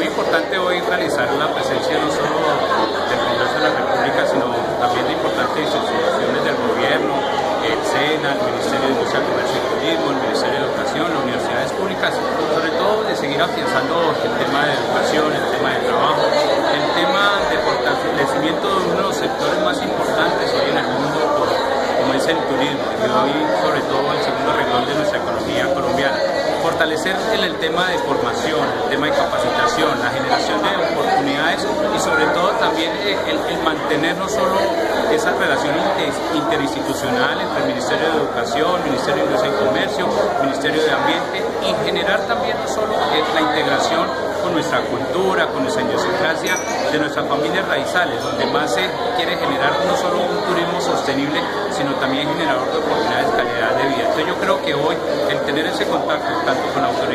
muy importante hoy realizar la presencia no solo del Congreso de la República, sino también de importantes instituciones del gobierno, el SENA, el Ministerio de Industria, Comercio y Turismo, el Ministerio de Educación, las universidades públicas, sobre todo de seguir afianzando el tema de educación, el tema de trabajo, el tema de fortalecimiento de uno de los sectores más importantes hoy en el mundo, como es el turismo, y hoy sobre todo el segundo renglón de nuestra fortalecer en el tema de formación, el tema de capacitación, la generación de oportunidades y sobre todo también el, mantener no solo esa relación interinstitucional entre el Ministerio de Educación, Ministerio de Industria y Comercio, Ministerio de Ambiente y generar también no solo la integración con nuestra cultura, con nuestra idiosincrasia de nuestras familias raizales, donde más se quiere generar no solo un turismo sostenible, sino también generador de oportunidades de calidad de vida. Entonces yo creo que hoy el tener ese contacto tanto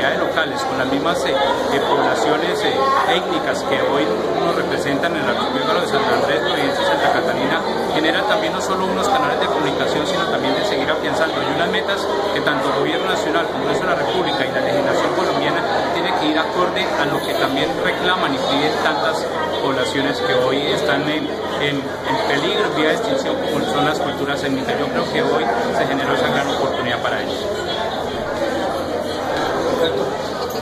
con autoridades locales, con las mismas eh, eh, poblaciones eh, étnicas que hoy nos representan en el archipiélago de Santa Andrés, Provincia y Santa Catalina, genera también no solo unos canales de comunicación, sino también de seguir afianzando. Hay unas metas que tanto el Gobierno Nacional, Congreso de la República y la legislación colombiana tiene que ir acorde a lo que también reclaman y piden tantas poblaciones que hoy están en, en, peligro, vía de extinción, como son las culturas étnicas. Yo creo que hoy se